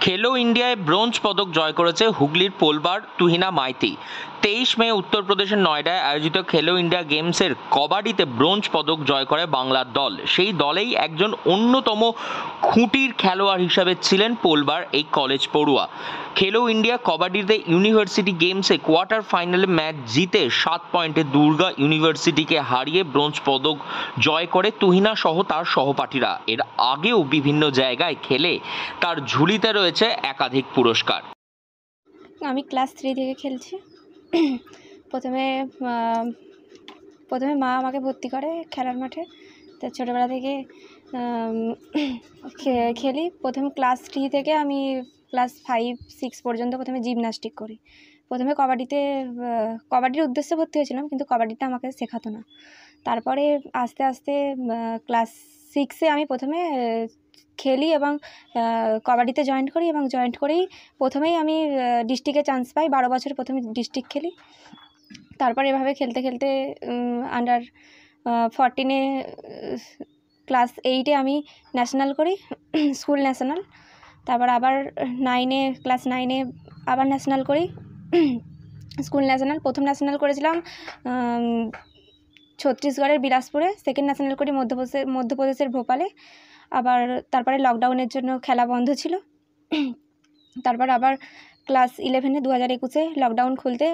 খেলো ইন্ডিয়ায় ব্রোঞ্জ পদক জয় করেছে হুগলির পোলবার তুহিনা মাইতি। তেইশ মে উত্তরপ্রদেশের নয়ডায় আয়োজিত খেলো ইন্ডিয়া গেমসের কবাডিতে ব্রোঞ্জ পদক জয় করে বাংলার দল। সেই দলেই একজন অন্যতম খুঁটির খেলোয়াড় হিসাবে ছিলেন পোলবার এই কলেজ পড়ুয়া। খেলো ইন্ডিয়া কবাডিতে ইউনিভার্সিটি গেমসে কোয়ার্টার ফাইনালে ম্যাচ জিতে সাত পয়েন্টে দুর্গা ইউনিভার্সিটিকে হারিয়ে ব্রোঞ্জ পদক জয় করে তুহিনা সহ তার সহপাঠীরা। এর আগেও বিভিন্ন জায়গায় খেলে তার ঝুলিতে রয়েছে একাধিক পুরস্কার। আমি ক্লাস থ্রি থেকে খেলছি। প্রথমে প্রথমে মা আমাকে ভর্তি করে খেলার মাঠে। তো ছোটোবেলা থেকে খেলি। প্রথম ক্লাস থ্রি থেকে আমি ক্লাস ফাইভ, সিক্স পর্যন্ত প্রথমে জিমনাস্টিক করি। প্রথমে কবাডিতে কবাডির উদ্দেশ্যে ভর্তি হয়েছিলাম, কিন্তু কবাডিটা আমাকে শেখাতো না। তারপরে আস্তে আস্তে ক্লাস সিক্সে আমি প্রথমে খেলি এবং কবাডিতে জয়েন্ট করি এবং জয়েন্ট করেই প্রথমেই আমি ডিস্ট্রিক্টে চান্স পাই। বারো বছর প্রথমে ডিস্ট্রিক্ট খেলি। তারপর এভাবে খেলতে খেলতে আন্ডার ফরটিনে ক্লাস এইটে আমি ন্যাশনাল করি স্কুল ন্যাশনাল তারপর আবার নাইনে ক্লাস নাইনে আবার ন্যাশনাল করি স্কুল ন্যাশনাল প্রথম ন্যাশনাল করেছিলাম ছত্তিশগড়ের বিলাসপুরে। সেকেন্ড ন্যাশনাল করি মধ্যপ্রদেশের মধ্যপ্রদেশের ভোপালে। আবার তারপরে লকডাউনের জন্য খেলা বন্ধ ছিল। তারপর আবার ক্লাস ইলেভেনে দু হাজার একুশে লকডাউন খুলতে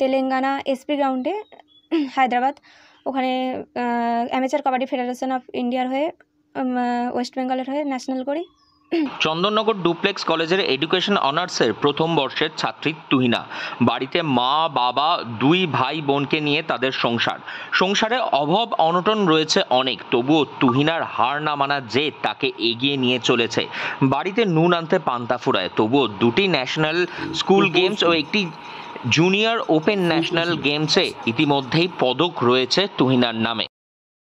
তেলেঙ্গানা এসপি গ্রাউন্ডে হায়দ্রাবাদ, ওখানে অ্যামেচার কাবাডি ফেডারেশন অফ ইন্ডিয়ার হয়ে ওয়েস্ট বেঙ্গলের হয়ে ন্যাশনাল করি। চন্দননগর ডুপ্লেক্স কলেজের এডুকেশন অনার্সের প্রথম বর্ষের ছাত্রী তুহিনা। বাড়িতে মা বাবা দুই ভাই বোনকে নিয়ে তাদের সংসার। সংসারে অভাব অনটন রয়েছে অনেক তবুও তুহিনার হার না মানা যে তাকে এগিয়ে নিয়ে চলেছে। বাড়িতে নুন আনতে পান্তা ফুরায় তবুও দুটি ন্যাশনাল স্কুল গেমস ও একটি জুনিয়র ওপেন ন্যাশনাল গেমসে ইতিমধ্যেই পদক রয়েছে তুহিনার নামে।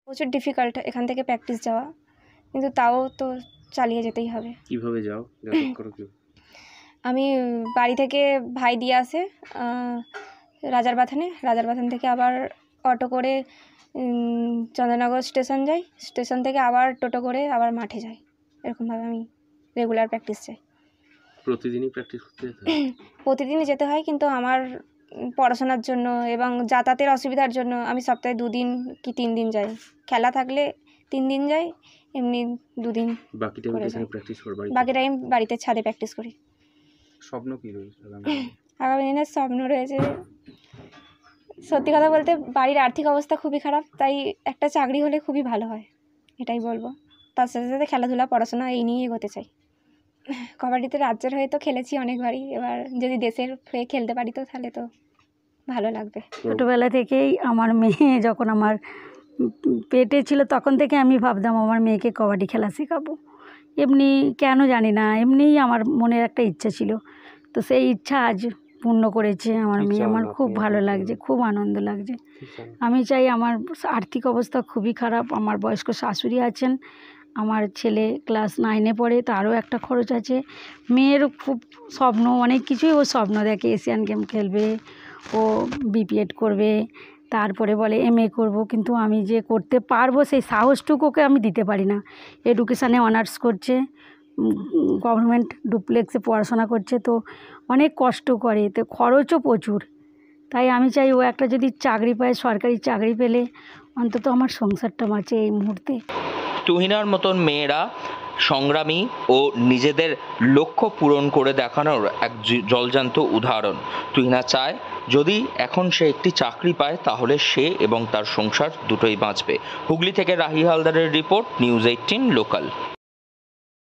প্রচুর ডিফিকাল্ট এখান থেকে প্র্যাকটিস যাওয়া। কিন্তু তাও তো চালিয়ে যেতেই হবে। কীভাবে যাও? করো কি আমি বাড়ি থেকে ভাই দিয়ে আসে রাজার বাথানে। রাজার বাথান থেকে আবার অটো করে উম, চন্দননগর স্টেশন যাই। স্টেশন থেকে আবার টোটো করে আবার মাঠে যাই। এরকমভাবে আমি রেগুলার প্র্যাকটিস যাই প্রতিদিনই প্র্যাকটিস করতে হয়? প্রতিদিনই যেতে হয় কিন্তু আমার পড়াশোনার জন্য এবং যাতায়াতের অসুবিধার জন্য আমি সপ্তাহে দুদিন কি তিন দিন যাই। খেলা থাকলে তিন দিন যাই এমনি দুদিন বাকি টাইম করে এখানে প্র্যাকটিস করো বাড়িতে বাকি টাইম বাড়িতে ছাদে প্র্যাকটিস করি। স্বপ্ন কি রয়েছে আগামী দিনের স্বপ্ন রয়েছে সত্যি কথা বলতে বাড়ির আর্থিক অবস্থা খুবই খারাপ তাই একটা চাকরি হলে খুবই ভালো হয় এটাই বলব। তার সাথে সাথে খেলাধুলা পড়াশোনা এই নিয়ে এগোতে চাই। কবাডিতে রাজ্যের হয়ে তো খেলেছি অনেকবারই এবার যদি দেশের হয়ে খেলতে পারি তো তাহলে তো ভালো লাগবে। ছোটোবেলা থেকেই আমার মেয়ে যখন আমার পেটে ছিল তখন থেকে আমি ভাবতাম আমার মেয়েকে কবাডি খেলা শেখাবো। এমনি কেন জানি না এমনিই আমার মনের একটা ইচ্ছা ছিল। তো সেই ইচ্ছা আজ পূর্ণ করেছে আমার মেয়ে। আমার খুব ভালো লাগছে খুব আনন্দ লাগছে। আমি চাই আমার আর্থিক অবস্থা খুবই খারাপ। আমার বয়স্ক শাশুড়ি আছেন আমার ছেলে ক্লাস নাইনে পড়ে তারও একটা খরচ আছে। মেয়ের খুব স্বপ্ন অনেক কিছুই ও স্বপ্ন দেখে। এশিয়ান গেম খেলবে ও বিপিএড করবে তারপরে বলে এম এ করব, কিন্তু আমি যে করতে পারব সেই সাহসটুকু ওকে আমি দিতে পারি না। এডুকেশানে অনার্স করছে গভর্নমেন্ট ডুপ্লেক্সে পড়াশোনা করছে, তো অনেক কষ্ট করে, তো খরচও প্রচুর। তাই আমি চাই ও একটা যদি চাকরি পায়, সরকারি চাকরি পেলে অন্তত আমার সংসারটা বাঁচে এই মুহূর্তে। তুহিনার মতন মেয়েরা সংগ্রামী ও নিজেদের লক্ষ্য পূরণ করে দেখানোর এক জলজান্ত উদাহরণ। তুহিনা চায়, যদি এখন সে একটি চাকরি পায়, তাহলে সে এবং তার সংসার দুটোই বাঁচবে। হুগলি থেকে রাহি হালদারের রিপোর্ট, নিউজ এইটিন, লোকাল।